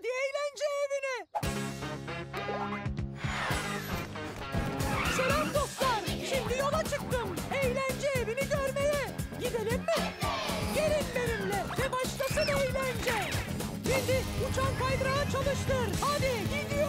Hadi eğlence evine. Selam dostlar. Şimdi yola çıktım. Eğlence evini görmeye. Gidelim mi? Gelin benimle ve başlasın eğlence. Şimdi uçan kaydırağı çalıştır. Hadi gidiyoruz.